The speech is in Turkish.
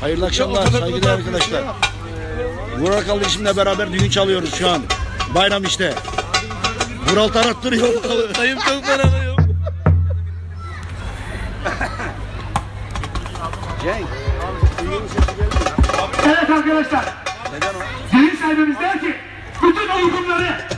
Hayırlı akşamlar saygıdeğer arkadaşlar. Vural kardeşimle beraber düğün çalıyoruz şu an. Bayram işte. Vural tarattırıyor ortalığı. Dayım çok fenalıyım. Evet arkadaşlar. Düğün sahibimiz der ki bütün uygunları